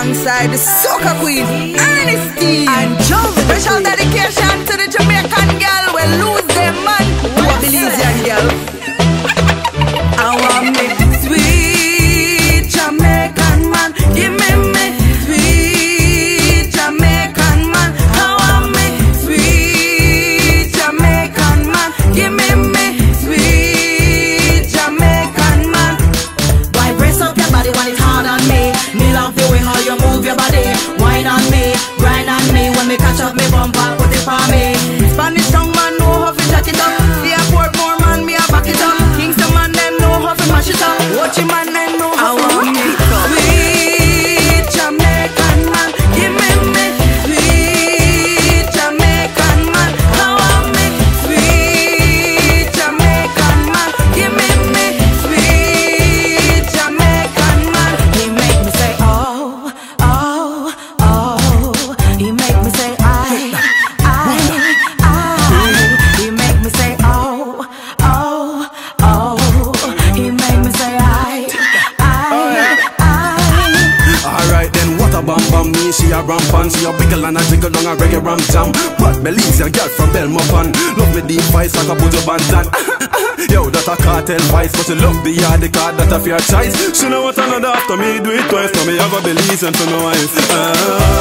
alongside the soca queen, Ernestine. And Joe. Special dedication to the Jamaican girl, we're losing. a ramp and see a wiggle and a jiggle down a reggae ram jam. But me leaves girl from Belmopan. Love me deep voice like a Buju Banton. Yo, that a cartel vice, but you love the yard, the card that a fair choice. She know what another after me, do it twice, for me I got the and for my wife Uh,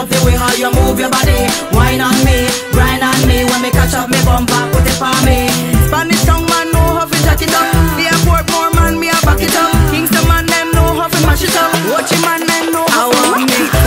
love the way how you move your body. Wine on me, grind on me. When me catch up, me bumper, put it for me. Spanish strong man know how to jack it up. The airport poor man, me a back it up. Kingston man, them know how to mash it up. Watching man, them know how to me.